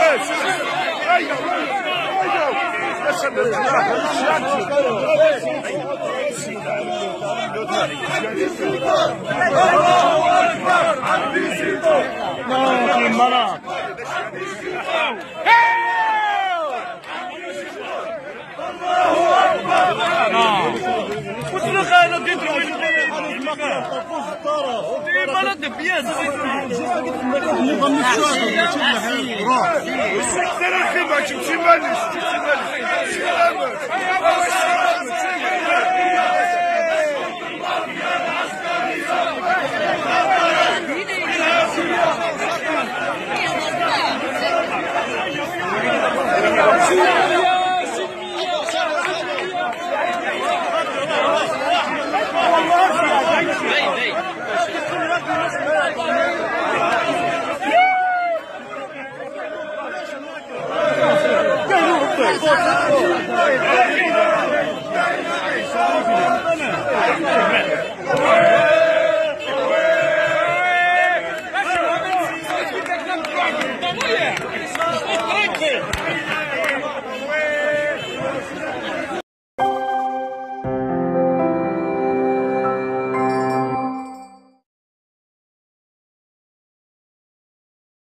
Hey, في بلد بيان Açın kim vermiş? Kim vermiş? Kim vermiş? Yeah. 对，做支付，